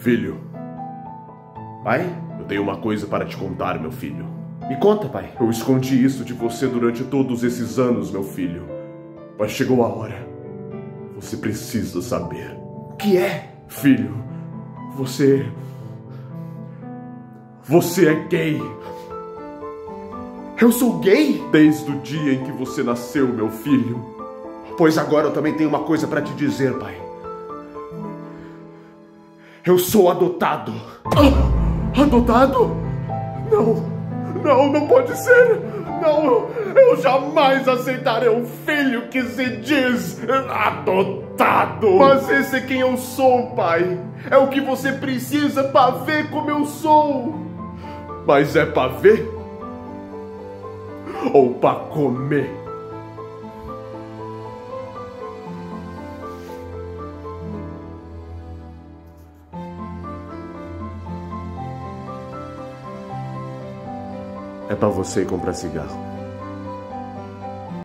Filho, Pai? eu tenho uma coisa para te contar, meu filho. Me conta, pai. Eu escondi isso de você durante todos esses anos, meu filho. Mas chegou a hora. Você precisa saber. O que é? Filho, você. Você é gay. Eu sou gay? Desde o dia em que você nasceu, meu filho. Pois agora eu também tenho uma coisa para te dizer, pai. Eu sou adotado. Ah, adotado? Não, não, não pode ser. Não, eu jamais aceitarei um filho que se diz adotado. Mas esse é quem eu sou, pai. É o que você precisa para ver como eu sou. Mas é para ver ou para comer? É para você comprar cigarro.